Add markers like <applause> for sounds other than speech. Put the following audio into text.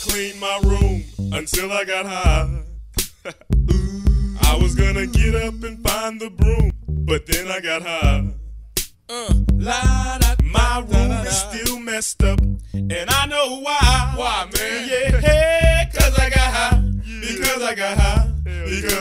cleaned my room until I got high. <laughs> I was gonna get up and find the broom, but then I got high. Uh, my room is still messed up, and I know why. Why, man? Yeah, hey, cause I got high. Because I got high. Because I